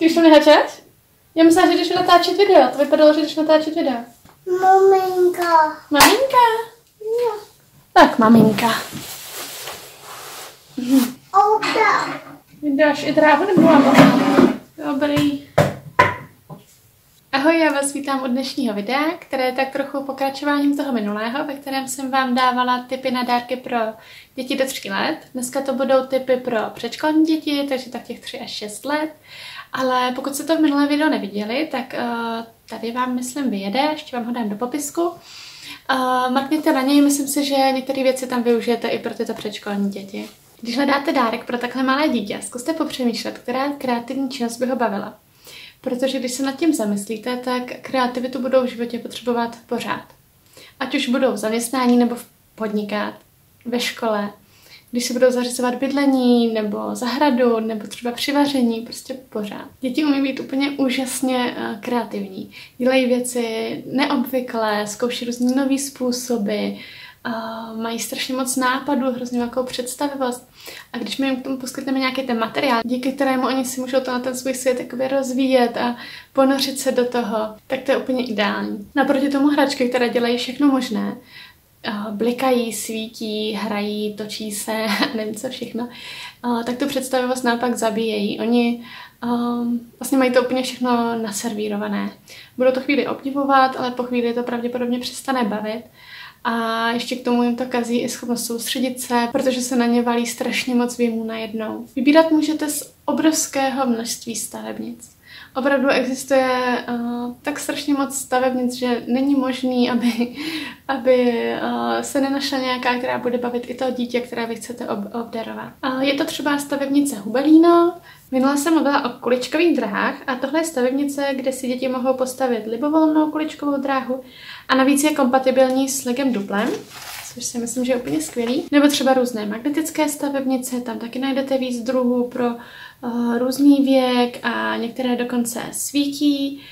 Ty už to nehačeš? Já myslela, že jdeš natáčet video. To vypadalo, že jdeš natáčet video. Maminka. Maminka. Jo. Tak, maminka. Oda. Vydáš i dráhu nebo mám? Dobrý. Ahoj, já vás vítám u dnešního videa, které je tak trochu pokračováním toho minulého, ve kterém jsem vám dávala tipy na dárky pro děti do 3 let. Dneska to budou tipy pro předškolní děti, takže tak těch 3 až 6 let. Ale pokud jste to v minulé video neviděli, tak uh, tady vám, myslím, vyjede, ještě vám ho dám do popisku. Uh, na něj, myslím si, že některé věci tam využijete i pro tyto předškolní děti. Když hledáte dárek pro takhle malé dítě, zkuste popřemýšlet, která kreativní činnost by ho bavila. Protože když se nad tím zamyslíte, tak kreativitu budou v životě potřebovat pořád. Ať už budou v zaměstnání nebo v podnikat, ve škole, když si budou zařizovat bydlení, nebo zahradu, nebo třeba při vaření, prostě pořád. Děti umí být úplně úžasně uh, kreativní. Dělají věci neobvyklé, zkouší různé nové způsoby, uh, mají strašně moc nápadů, hrozně velkou představivost. A když my jim k tomu poskytneme nějaký ten materiál, díky kterému oni si můžou to na ten svůj svět jakoby rozvíjet a ponořit se do toho, tak to je úplně ideální. Naproti tomu hračky, které dělají všechno možné, blikají, svítí, hrají, točí se, nevím co všechno, uh, tak tu představivost naopak zabíjejí. Oni um, vlastně mají to úplně všechno naservírované. Budou to chvíli obdivovat, ale po chvíli to pravděpodobně přestane bavit. A ještě k tomu jim to kazí i schopnost soustředit se, protože se na ně valí strašně moc věmů najednou. Vybírat můžete z obrovského množství stavebnic. Opravdu existuje uh, tak strašně moc stavebnic, že není možný, aby, aby uh, se nenašla nějaká, která bude bavit i to dítě, které vy chcete ob- obdarovat. Uh, je to třeba stavebnice Hubelíno, Minule jsem mluvila o kuličkových dráhách a tohle je stavebnice, kde si děti mohou postavit libovolnou kuličkovou dráhu a navíc je kompatibilní s legem duplem, což si myslím, že je úplně skvělý. Nebo třeba různé magnetické stavebnice, tam taky najdete víc druhů pro různý věk a některé dokonce svítí.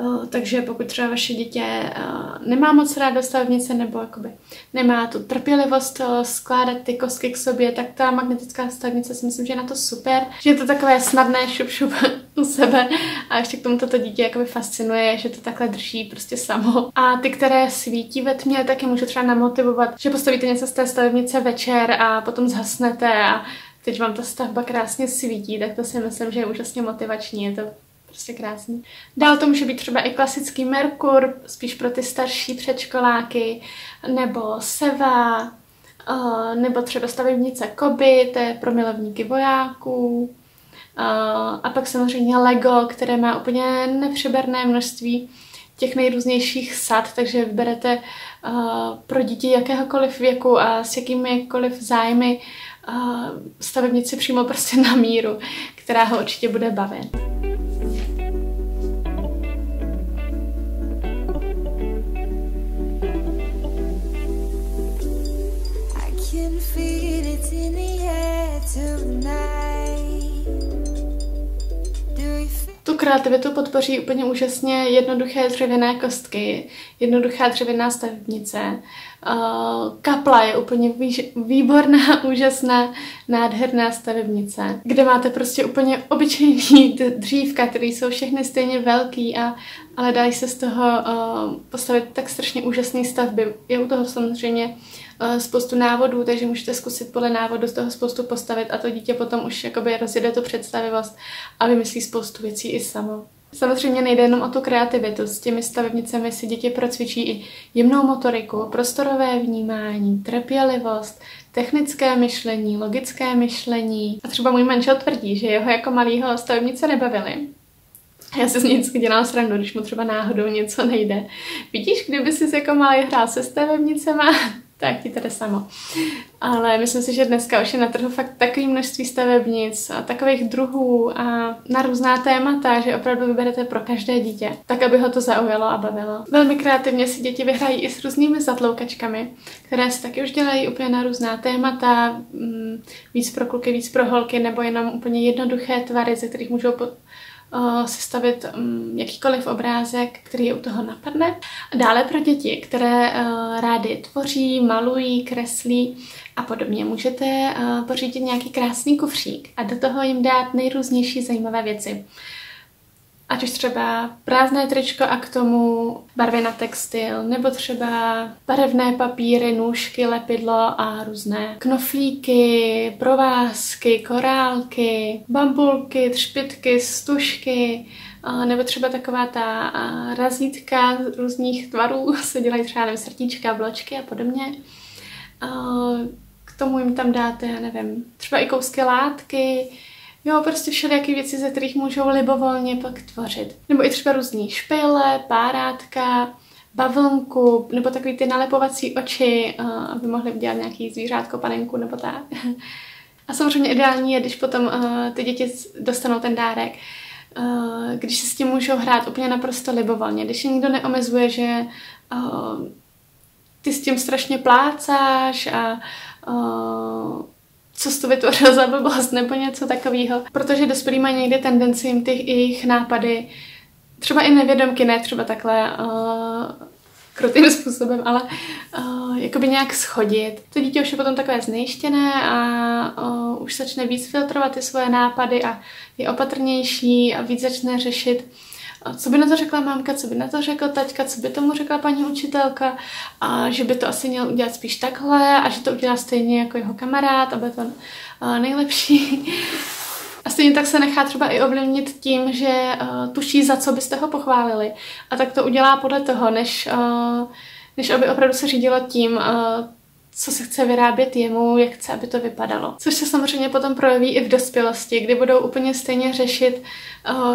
Uh, takže pokud třeba vaše dítě uh, nemá moc rád do stavebnice nebo jakoby nemá tu trpělivost skládat ty kostky k sobě, tak ta magnetická stavebnice si myslím, že je na to super. Že je to takové snadné šup šup u sebe a ještě k tomu toto dítě jakoby fascinuje, že to takhle drží prostě samo. A ty, které svítí ve tmě, taky můžu třeba namotivovat, že postavíte něco z té stavebnice večer a potom zhasnete a teď vám ta stavba krásně svítí, tak to si myslím, že je úžasně motivační. Je to prostě krásný. Dál to může být třeba i klasický Merkur, spíš pro ty starší předškoláky, nebo Seva, nebo třeba stavebnice Koby, to je pro milovníky vojáků. A pak samozřejmě Lego, které má úplně nepřeberné množství těch nejrůznějších sad, takže vyberete pro děti jakéhokoliv věku a s jakýmikoliv zájmy stavebnici přímo prostě na míru, která ho určitě bude bavit. Tu kreativitu podpoří úplně úžasně jednoduché dřevěné kostky, jednoduchá dřevěná stavebnice. Kapla je úplně výborná, úžasná, nádherná stavebnice, kde máte prostě úplně obyčejný dřívka, které jsou všechny stejně velký, a, ale dají se z toho postavit tak strašně úžasné stavby. Je u toho samozřejmě Eh, spoustu návodů, takže můžete zkusit podle návodu z toho spoustu postavit a to dítě potom už jakoby rozjede tu představivost a vymyslí spoustu věcí i samo. Samozřejmě nejde jenom o tu kreativitu. S těmi stavebnicemi si děti procvičí i jemnou motoriku, prostorové vnímání, trpělivost, technické myšlení, logické myšlení. A třeba můj manžel tvrdí, že jeho jako malýho stavebnice nebavily. Já si z něj vždycky dělám srandu, když mu třeba náhodou něco nejde. Vidíš, kdyby si jako malý hrál se stavebnicema, tak ti tady samo. Ale myslím si, že dneska už je na trhu fakt takový množství stavebnic a takových druhů a na různá témata, že opravdu vyberete pro každé dítě, tak aby ho to zaujalo a bavilo. Velmi kreativně si děti vyhrají i s různými zatloukačkami, které se taky už dělají úplně na různá témata, mm, víc pro kluky, víc pro holky, nebo jenom úplně jednoduché tvary, ze kterých můžou uh, sestavit um, jakýkoliv obrázek, který je u toho napadne. Dále pro děti, které uh, rády tvoří, malují, kreslí a podobně, můžete uh, pořídit nějaký krásný kufřík a do toho jim dát nejrůznější zajímavé věci. Ať už třeba prázdné tričko a k tomu barvy na textil, nebo třeba barevné papíry, nůžky, lepidlo a různé knoflíky, provázky, korálky, bambulky, třpitky, stužky, nebo třeba taková ta razítka různých tvarů, se dělají třeba nevím, srdíčka, bločky a podobně. K tomu jim tam dáte, já nevím, třeba i kousky látky, Jo, prostě všelijaké věci, ze kterých můžou libovolně pak tvořit. Nebo i třeba různý špile, párátka, bavlnku, nebo takový ty nalepovací oči, aby mohli udělat nějaký zvířátko, panenku nebo tak. A samozřejmě ideální je, když potom uh, ty děti dostanou ten dárek, uh, když se s tím můžou hrát úplně naprosto libovolně, když je nikdo neomezuje, že ty s tím strašně plácáš a co jsi to vytvořil za blbost nebo něco takového. Protože dospělí mají někdy tendenci jim ty jejich nápady, třeba i nevědomky, ne třeba takhle uh, krutým způsobem, ale uh, jakoby nějak schodit. To dítě už je potom takové znejištěné a uh, už začne víc filtrovat ty svoje nápady a je opatrnější a víc začne řešit co by na to řekla mámka, co by na to řekla taťka, co by tomu řekla paní učitelka a že by to asi měl udělat spíš takhle a že to udělá stejně jako jeho kamarád, aby to uh, nejlepší. A stejně tak se nechá třeba i ovlivnit tím, že uh, tuší, za co byste ho pochválili. A tak to udělá podle toho, než, uh, než aby opravdu se řídilo tím, uh, co se chce vyrábět jemu, jak chce, aby to vypadalo. Což se samozřejmě potom projeví i v dospělosti, kdy budou úplně stejně řešit,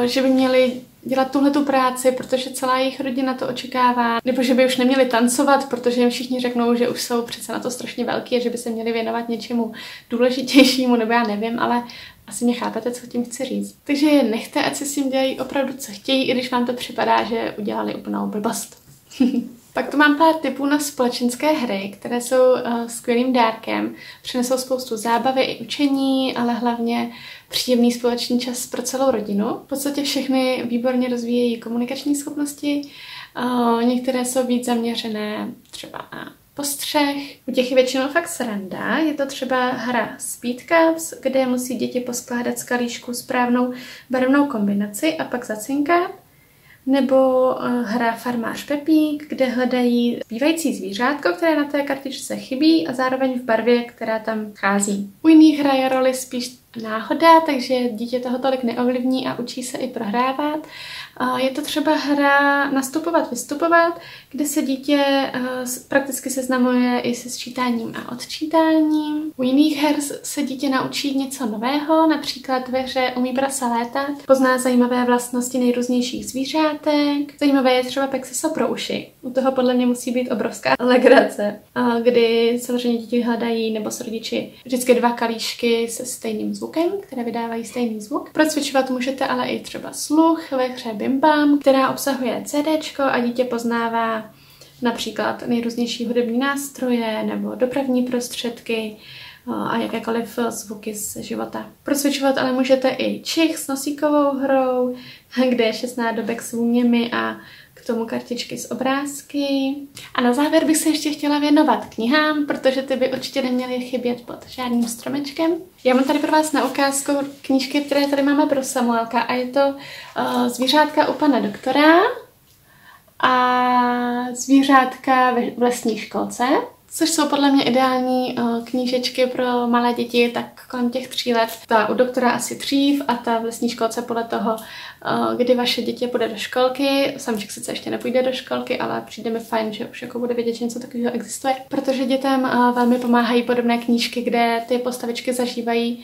že by měli dělat tuhle tu práci, protože celá jejich rodina to očekává, nebo že by už neměli tancovat, protože jim všichni řeknou, že už jsou přece na to strašně velký a že by se měli věnovat něčemu důležitějšímu, nebo já nevím, ale asi mě chápete, co tím chci říct. Takže je nechte, ať si s tím dělají opravdu, co chtějí, i když vám to připadá, že udělali úplnou blbost. Pak tu mám pár tipů na společenské hry, které jsou uh, skvělým dárkem. Přinesou spoustu zábavy i učení, ale hlavně příjemný společný čas pro celou rodinu. V podstatě všechny výborně rozvíjejí komunikační schopnosti. Uh, některé jsou víc zaměřené třeba na postřeh. U těch je většinou fakt sranda. Je to třeba hra Speed Cups, kde musí děti poskládat z kalíšku správnou barevnou kombinaci a pak zacinkat nebo uh, hra Farmář Pepík, kde hledají zbývající zvířátko, které na té kartičce chybí a zároveň v barvě, která tam chází. U jiných hraje roli spíš náhoda, takže dítě toho tolik neovlivní a učí se i prohrávat. Je to třeba hra nastupovat, vystupovat, kde se dítě eh, prakticky seznamuje i se sčítáním a odčítáním. U jiných her se dítě naučí něco nového, například ve hře umí prasa létat, pozná zajímavé vlastnosti nejrůznějších zvířátek. Zajímavé je třeba Pexeso pro uši. U toho podle mě musí být obrovská legrace, kdy samozřejmě děti hledají nebo s rodiči vždycky dva kalíšky se stejným zvukem, které vydávají stejný zvuk. Procvičovat můžete ale i třeba sluch ve hře Bim Bam, která obsahuje CD a dítě poznává například nejrůznější hudební nástroje nebo dopravní prostředky a jakékoliv zvuky z života. Procvičovat ale můžete i čich s nosíkovou hrou, kde je 16 nádobek s vůněmi a k tomu kartičky s obrázky. A na závěr bych se ještě chtěla věnovat knihám, protože ty by určitě neměly chybět pod žádným stromečkem. Já mám tady pro vás na ukázku knížky, které tady máme pro Samuelka a je to uh, Zvířátka u pana doktora a Zvířátka ve lesní školce což jsou podle mě ideální uh, knížečky pro malé děti, tak kolem těch tří let. Ta u doktora asi dřív a ta v lesní školce podle toho, kdy vaše dítě půjde do školky. Samček sice ještě nepůjde do školky, ale přijde mi fajn, že už jako bude vědět, že něco takového existuje. Protože dětem velmi pomáhají podobné knížky, kde ty postavičky zažívají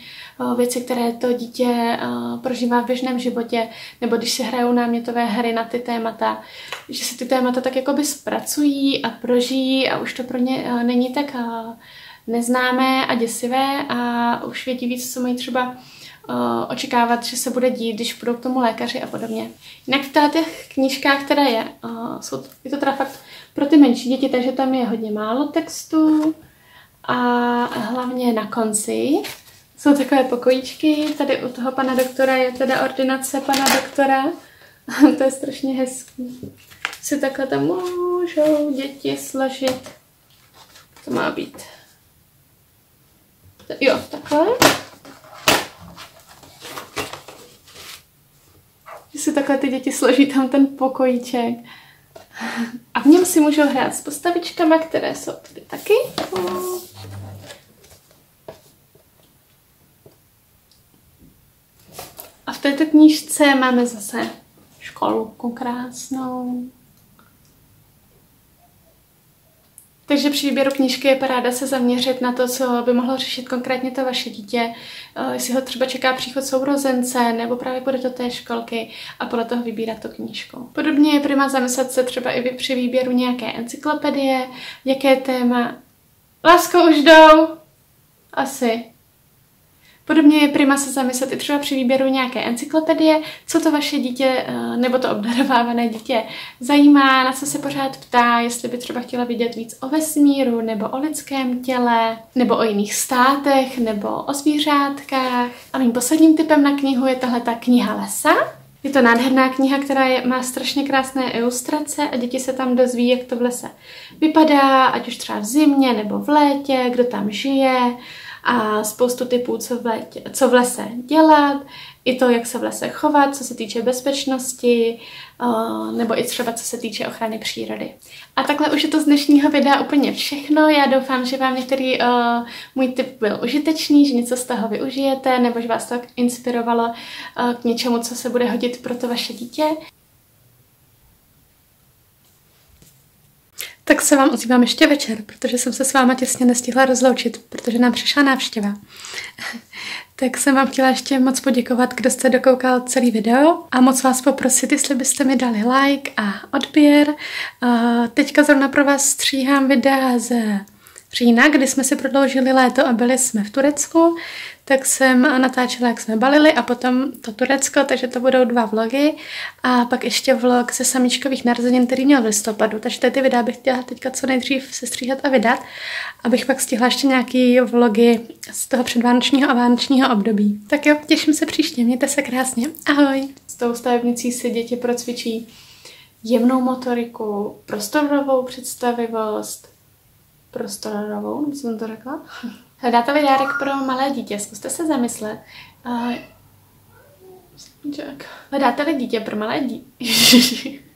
věci, které to dítě prožívá v běžném životě, nebo když si hrajou námětové hry na ty témata, že si ty témata tak jakoby zpracují a prožijí a už to pro ně není tak neznámé a děsivé a už vědí víc, co mají třeba očekávat, že se bude dít, když půjdou k tomu lékaři a podobně. Jinak v těch knížkách, které je, jsou, je to teda fakt pro ty menší děti, takže tam je hodně málo textu a hlavně na konci jsou takové pokojíčky, tady u toho pana doktora je teda ordinace pana doktora. to je strašně hezký. Si takhle tam můžou děti složit. To má být. Jo, takhle. že si takhle ty děti složí tam ten pokojíček. A v něm si můžou hrát s postavičkama, které jsou tady taky. A v této knížce máme zase školku krásnou. Takže při výběru knížky je paráda se zaměřit na to, co by mohlo řešit konkrétně to vaše dítě, eh, jestli ho třeba čeká příchod sourozence, nebo právě půjde do té školky a podle toho vybírat tu knížku. Podobně je prima zamyslet se třeba i při výběru nějaké encyklopedie, jaké téma. Lásko, už jdou! Asi. Podobně je prima se zamyslet i třeba při výběru nějaké encyklopedie, co to vaše dítě eh, nebo to obdarovávané dítě zajímá, na co se pořád ptá, jestli by třeba chtěla vidět víc o vesmíru, nebo o lidském těle, nebo o jiných státech, nebo o zvířátkách. A mým posledním typem na knihu je tahle ta kniha lesa, je to nádherná kniha, která je, má strašně krásné ilustrace a děti se tam dozví, jak to v lese vypadá, ať už třeba v zimě nebo v létě, kdo tam žije, a spoustu typů, co v, letě, co v lese dělat, i to, jak se v lese chovat, co se týče bezpečnosti, nebo i třeba co se týče ochrany přírody. A takhle už je to z dnešního videa úplně všechno. Já doufám, že vám některý uh, můj tip byl užitečný, že něco z toho využijete, nebo že vás to inspirovalo uh, k něčemu, co se bude hodit pro to vaše dítě. Tak se vám ozývám ještě večer, protože jsem se s váma těsně nestihla rozloučit, protože nám přišla návštěva. tak jsem vám chtěla ještě moc poděkovat, kdo jste dokoukal celý video a moc vás poprosit, jestli byste mi dali like a odběr. Teďka zrovna pro vás stříhám videa ze října, kdy jsme si prodloužili léto a byli jsme v Turecku, tak jsem natáčela, jak jsme balili a potom to Turecko, takže to budou dva vlogy a pak ještě vlog ze samíčkových narozenin, který měl v listopadu, takže ty videa bych chtěla teďka co nejdřív sestříhat a vydat, abych pak stihla ještě nějaký vlogy z toho předvánočního a vánočního období. Tak jo, těším se příště, mějte se krásně, ahoj! S tou stavebnicí si děti procvičí jemnou motoriku, prostorovou představivost, prostorovou, nebo jsem to řekla? Hledáte dárek pro malé dítě, zkuste se zamyslet. Uh, Hledáte-li dítě pro malé dítě?